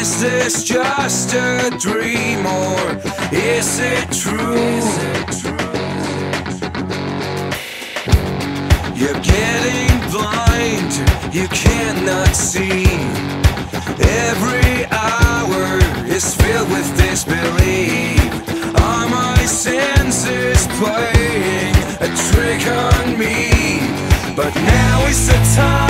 Is this just a dream or is it true? You're getting blind, you cannot see. Every hour is filled with disbelief. Are my senses playing a trick on me? But now is the time.